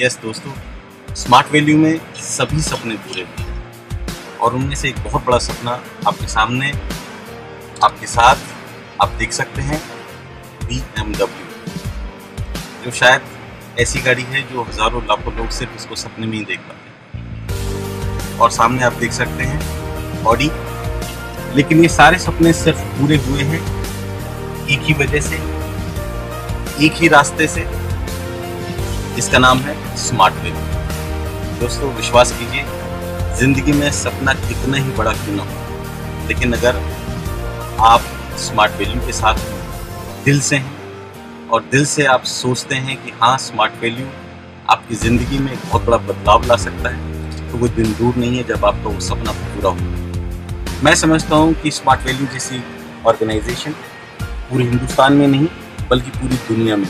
Yes दोस्तों smart value में सभी सपने पूरे हुए और उनमें से एक बहुत बड़ा सपना आपके सामने, आपके साथ आप देख सकते हैं बी जो शायद ऐसी गाड़ी है जो हज़ारों लाखों लोग सिर्फ़ इसको सपने में ही देख पाते और सामने आप देख सकते हैं ऑडी लेकिन ये सारे सपने सिर्फ़ पूरे हुए हैं, एक ही वजह से, एक ही रास्ते से जिसका नाम है स्मार्ट वैल्यू दोस्तों, विश्वास कीजिए, ज़िंदगी में सपना कितना ही बड़ा क्यों ना हो, लेकिन अगर आप स्मार्ट वैल्यू के साथ दिल से हैं और दिल से आप सोचते हैं कि हाँ स्मार्ट वैल्यू आपकी ज़िंदगी में बहुत बड़ा बदलाव ला सकता है तो वो दिन दूर नहीं है जब आपका वो सपना पूरा हो। मैं समझता हूँ कि स्मार्ट वैल्यू जैसी ऑर्गेनाइजेशन पूरे हिंदुस्तान में नहीं, बल्कि पूरी दुनिया में